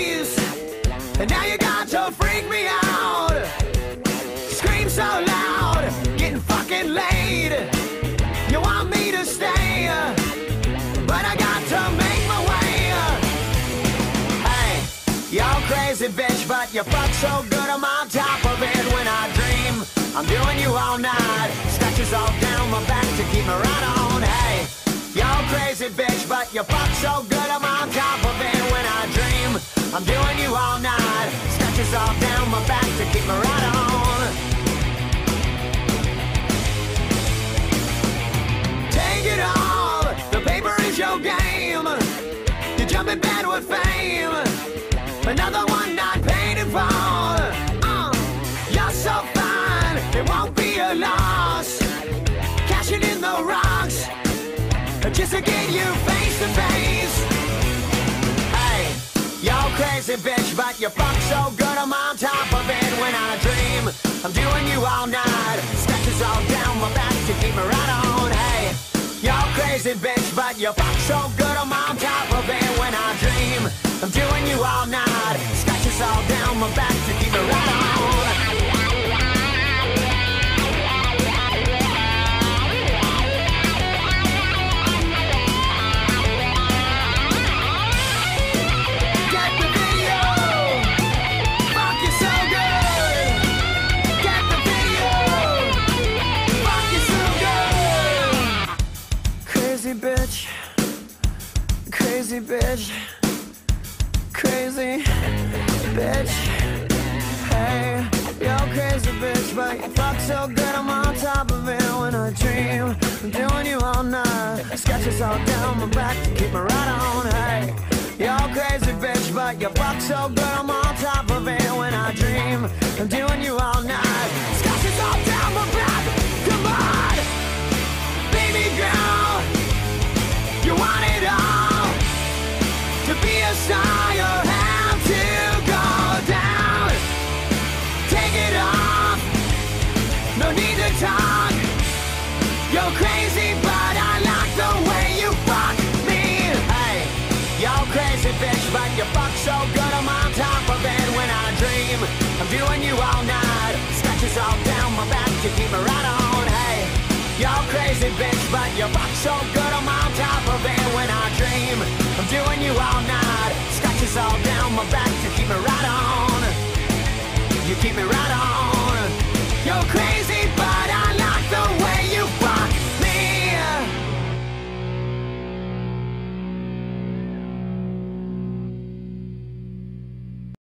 And now you got to freak me out. Scream so loud, getting fucking laid. You want me to stay, but I got to make my way. Hey, y'all crazy bitch, but you fuck so good I'm on top of it when I dream. I'm doing you all night. Scratches all down my back to keep me right on. Hey, y'all crazy bitch, but you fuck so good I'm I'm doing you all night. Scratches all down my back to keep me right on. Take it all, the paper is your game. You jump in bed with fame. Another one not paid in full. Uh, you're so fine, it won't be a loss. Cashing in the rocks, just to get you crazy bitch, but you fuck so good I'm on top of it when I dream. I'm doing you all night, scratches all down my back to keep me right on. Hey, you're crazy bitch, but you fuck so good I'm on top of it when I dream. I'm doing you all night, scratches all down my back Crazy bitch, crazy bitch, crazy bitch. Hey, you're crazy bitch, but you fuck so good I'm on top of it when I dream. I'm doing you all night, sketches all down my back to keep me right on. Hey, you're crazy bitch, but you fuck so good I'm on top of it when I dream. I'm doing you all night, good, I'm on top of it when I dream. I'm doing you all night. Scratches all down my back to keep me right on. Hey, you're crazy, bitch, but you rock so good, I'm on top of it when I dream. I'm doing you all night. Scratches all down my back to keep me right on. You keep me right on.